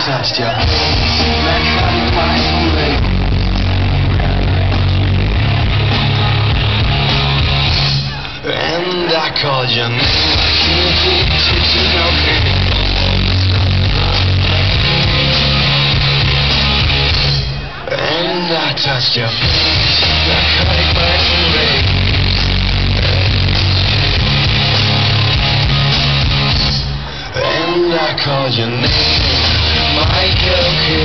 touched ya. And I called your name like you did to know me. And I touched your face, narcotic mind and I called your name Michael Kidd.